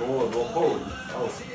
多多厚一点，然。